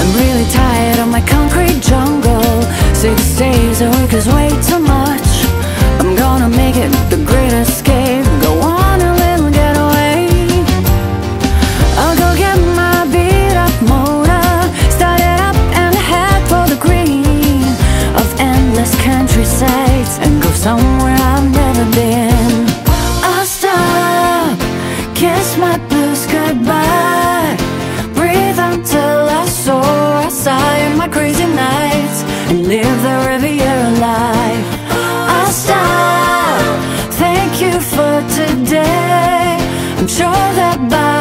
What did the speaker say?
I'm really tired of my concrete jungle. Six days a week is way too much. I'm gonna make it the great escape. Go on a little getaway I'll go get my beat up motor. Start it up and head for the green Of endless countrysides And go somewhere I've never been. I'll stop Kiss my blues goodbye stop,